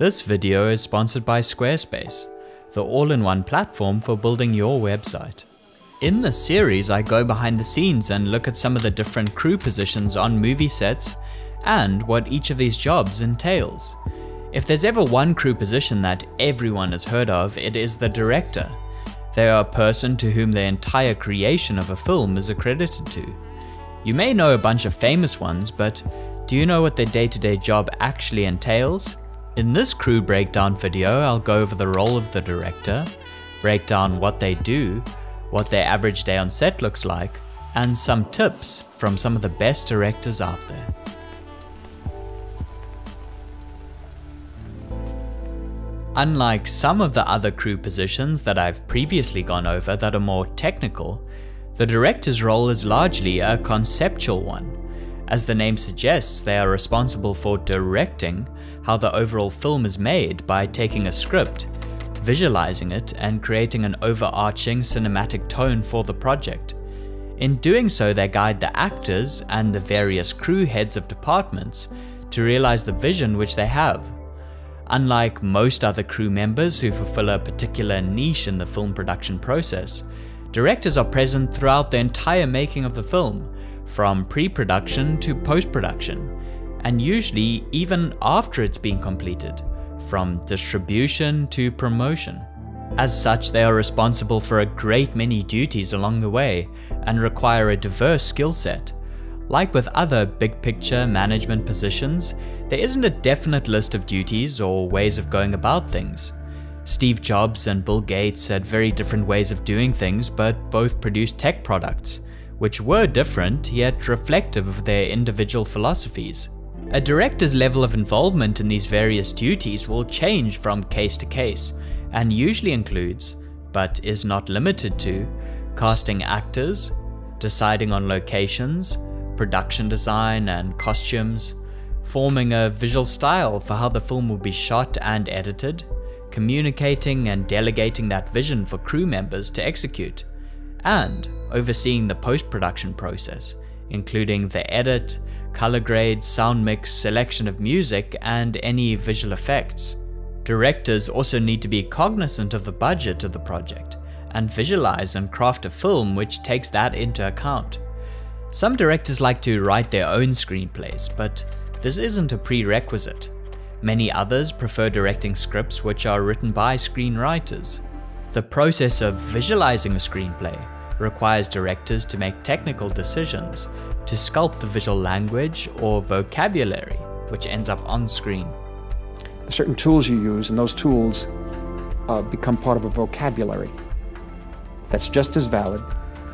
This video is sponsored by Squarespace, the all-in-one platform for building your website. In this series, I go behind the scenes and look at some of the different crew positions on movie sets and what each of these jobs entails. If there's ever one crew position that everyone has heard of, it is the director. They are a person to whom the entire creation of a film is accredited to. You may know a bunch of famous ones, but do you know what their day-to-day -day job actually entails? In this crew breakdown video, I'll go over the role of the director, break down what they do, what their average day on set looks like, and some tips from some of the best directors out there. Unlike some of the other crew positions that I've previously gone over that are more technical, the director's role is largely a conceptual one. As the name suggests, they are responsible for directing how the overall film is made by taking a script, visualizing it, and creating an overarching cinematic tone for the project. In doing so, they guide the actors and the various crew heads of departments to realize the vision which they have. Unlike most other crew members who fulfill a particular niche in the film production process, directors are present throughout the entire making of the film, from pre-production to post-production, and usually even after it's been completed, from distribution to promotion. As such, they are responsible for a great many duties along the way and require a diverse skill set. Like with other big picture management positions, there isn't a definite list of duties or ways of going about things. Steve Jobs and Bill Gates had very different ways of doing things, but both produced tech products, which were different yet reflective of their individual philosophies. A director's level of involvement in these various duties will change from case to case, and usually includes, but is not limited to, casting actors, deciding on locations, production design and costumes, forming a visual style for how the film will be shot and edited, communicating and delegating that vision for crew members to execute, and overseeing the post-production process, including the edit, color grade, sound mix, selection of music, and any visual effects. Directors also need to be cognizant of the budget of the project, and visualize and craft a film which takes that into account. Some directors like to write their own screenplays, but this isn't a prerequisite. Many others prefer directing scripts which are written by screenwriters. The process of visualizing a screenplay requires directors to make technical decisions to sculpt the visual language or vocabulary which ends up on screen. Certain tools you use, and those tools uh, become part of a vocabulary that's just as valid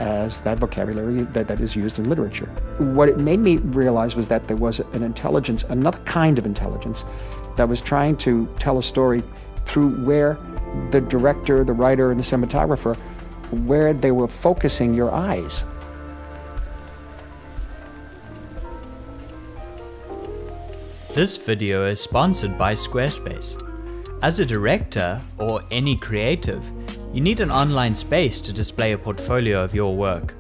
as that vocabulary that, that is used in literature. What it made me realize was that there was an intelligence, another kind of intelligence, that was trying to tell a story through where the director, the writer, and the cinematographer, where they were focusing your eyes. This video is sponsored by Squarespace. As a director, or any creative, you need an online space to display a portfolio of your work.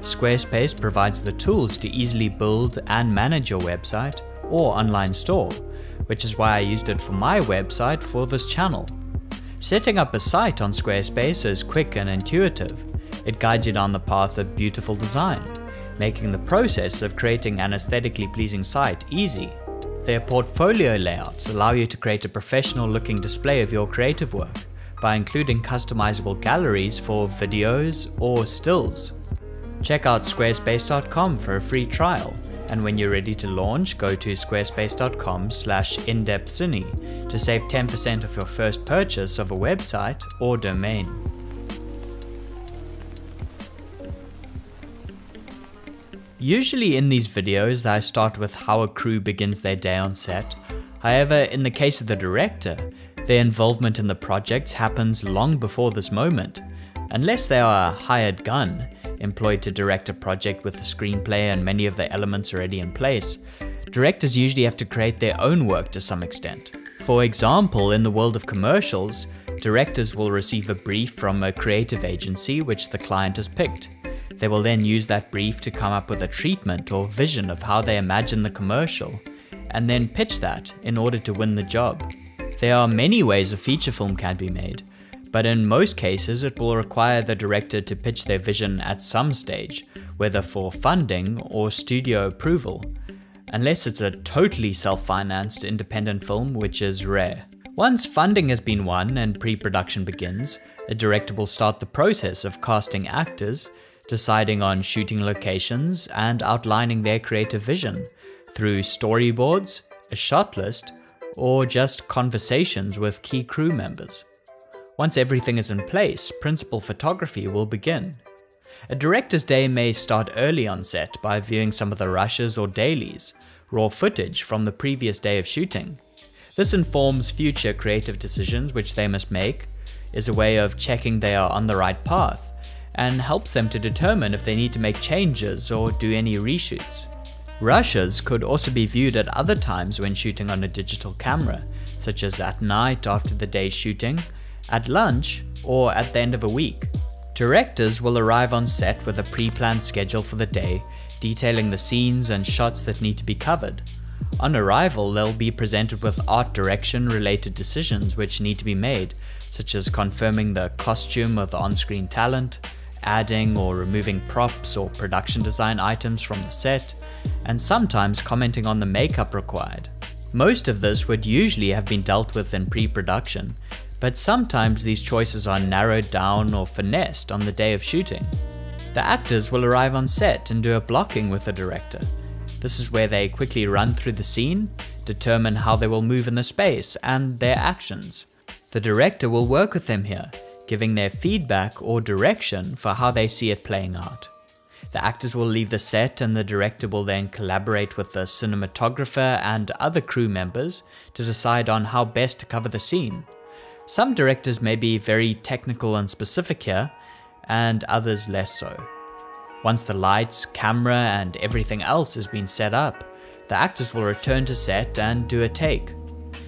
Squarespace provides the tools to easily build and manage your website or online store, which is why I used it for my website for this channel. Setting up a site on Squarespace is quick and intuitive. It guides you down the path of beautiful design, making the process of creating an aesthetically pleasing site easy their portfolio layouts allow you to create a professional looking display of your creative work by including customizable galleries for videos or stills. Check out squarespace.com for a free trial, and when you're ready to launch, go to squarespace.com slash indepthcine to save 10% of your first purchase of a website or domain. Usually in these videos I start with how a crew begins their day on set, however in the case of the director, their involvement in the project happens long before this moment. Unless they are a hired gun, employed to direct a project with a screenplay and many of the elements already in place, directors usually have to create their own work to some extent. For example, in the world of commercials, directors will receive a brief from a creative agency which the client has picked. They will then use that brief to come up with a treatment or vision of how they imagine the commercial, and then pitch that in order to win the job. There are many ways a feature film can be made, but in most cases it will require the director to pitch their vision at some stage, whether for funding or studio approval, unless it's a totally self-financed independent film, which is rare. Once funding has been won and pre-production begins, a director will start the process of casting actors, deciding on shooting locations, and outlining their creative vision through storyboards, a shot list, or just conversations with key crew members. Once everything is in place, principal photography will begin. A director's day may start early on set by viewing some of the rushes or dailies, raw footage from the previous day of shooting. This informs future creative decisions which they must make, is a way of checking they are on the right path, and helps them to determine if they need to make changes or do any reshoots. Rushes could also be viewed at other times when shooting on a digital camera, such as at night after the day's shooting, at lunch, or at the end of a week. Directors will arrive on set with a pre-planned schedule for the day, detailing the scenes and shots that need to be covered. On arrival, they'll be presented with art direction related decisions which need to be made, such as confirming the costume of the on-screen talent, adding or removing props or production design items from the set, and sometimes commenting on the makeup required. Most of this would usually have been dealt with in pre-production, but sometimes these choices are narrowed down or finessed on the day of shooting. The actors will arrive on set and do a blocking with the director. This is where they quickly run through the scene, determine how they will move in the space, and their actions. The director will work with them here, giving their feedback or direction for how they see it playing out. The actors will leave the set and the director will then collaborate with the cinematographer and other crew members to decide on how best to cover the scene. Some directors may be very technical and specific here, and others less so. Once the lights, camera, and everything else has been set up, the actors will return to set and do a take.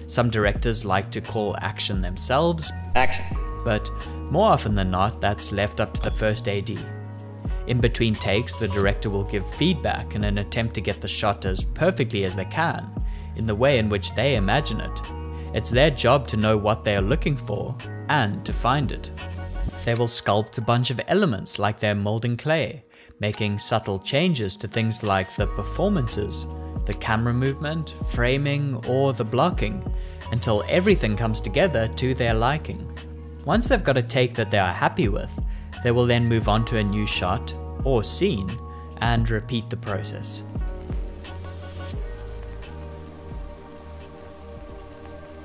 Some directors like to call action themselves, action, but more often than not, that's left up to the first AD. In between takes, the director will give feedback in an attempt to get the shot as perfectly as they can, in the way in which they imagine it. It's their job to know what they are looking for, and to find it. They will sculpt a bunch of elements like they're molding clay, making subtle changes to things like the performances, the camera movement, framing, or the blocking, until everything comes together to their liking. Once they've got a take that they are happy with, they will then move on to a new shot or scene and repeat the process.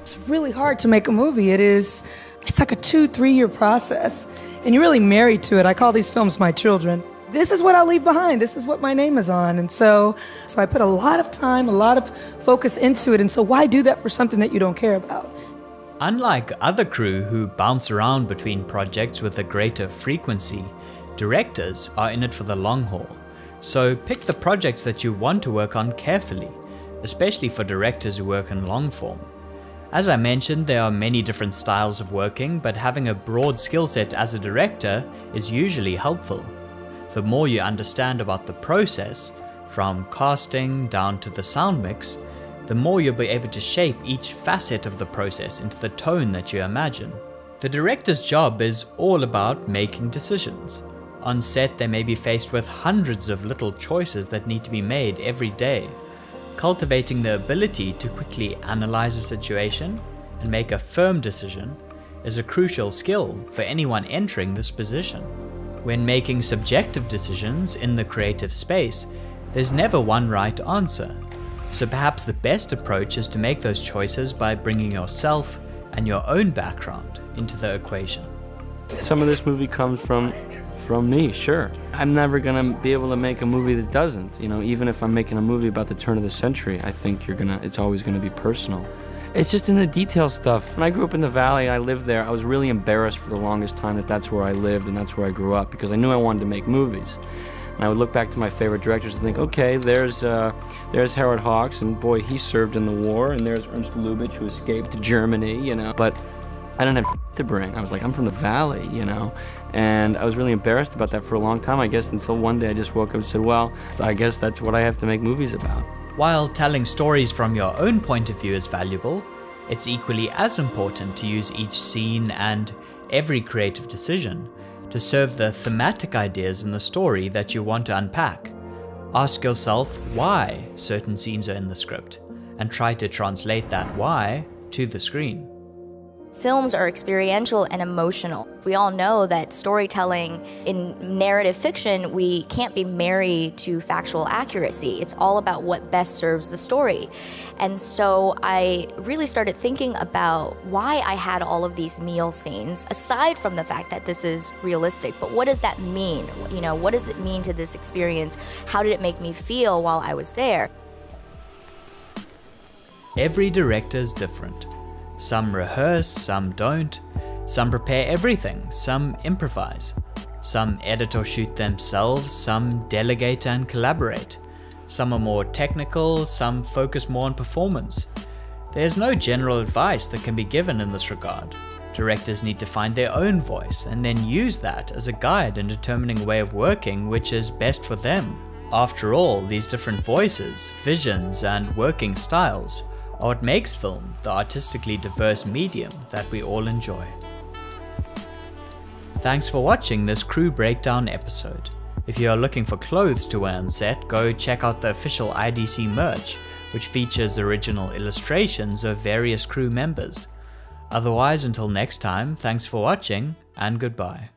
It's really hard to make a movie. It is, it's like a two, three year process. And you're really married to it. I call these films my children. This is what I leave behind. This is what my name is on. And so, so I put a lot of time, a lot of focus into it. And so why do that for something that you don't care about? Unlike other crew who bounce around between projects with a greater frequency, directors are in it for the long haul. So pick the projects that you want to work on carefully, especially for directors who work in long form. As I mentioned, there are many different styles of working, but having a broad skill set as a director is usually helpful. The more you understand about the process, from casting down to the sound mix, the more you'll be able to shape each facet of the process into the tone that you imagine. The director's job is all about making decisions. On set, they may be faced with hundreds of little choices that need to be made every day. Cultivating the ability to quickly analyze a situation and make a firm decision is a crucial skill for anyone entering this position. When making subjective decisions in the creative space, there's never one right answer. So perhaps the best approach is to make those choices by bringing yourself and your own background into the equation. Some of this movie comes from from me, sure. I'm never gonna be able to make a movie that doesn't. You know, even if I'm making a movie about the turn of the century, I think you're gonna. It's always gonna be personal. It's just in the detail stuff. When I grew up in the valley, I lived there. I was really embarrassed for the longest time that that's where I lived and that's where I grew up because I knew I wanted to make movies. And I would look back to my favorite directors and think, okay, there's uh, there's Howard Hawks, and boy, he served in the war, and there's Ernst Lubitsch, who escaped to Germany, you know. But I didn't have to bring. I was like, I'm from the valley, you know. And I was really embarrassed about that for a long time, I guess, until one day I just woke up and said, well, I guess that's what I have to make movies about. While telling stories from your own point of view is valuable, It's equally as important to use each scene and every creative decision to serve the thematic ideas in the story that you want to unpack. Ask yourself why certain scenes are in the script, and try to translate that why to the screen. Films are experiential and emotional. We all know that storytelling in narrative fiction, we can't be married to factual accuracy. It's all about what best serves the story. And so I really started thinking about why I had all of these meal scenes, aside from the fact that this is realistic. But what does that mean? You know, what does it mean to this experience? How did it make me feel while I was there? Every director is different. Some rehearse, some don't. Some prepare everything, some improvise. Some edit or shoot themselves, some delegate and collaborate. Some are more technical, some focus more on performance. There's no general advice that can be given in this regard. Directors need to find their own voice and then use that as a guide in determining a way of working which is best for them. After all, these different voices, visions, and working styles are what makes film the artistically diverse medium that we all enjoy. Thanks for watching this crew breakdown episode. If you are looking for clothes to wear on set, go check out the official IDC merch, which features original illustrations of various crew members. Otherwise, until next time, thanks for watching, and goodbye.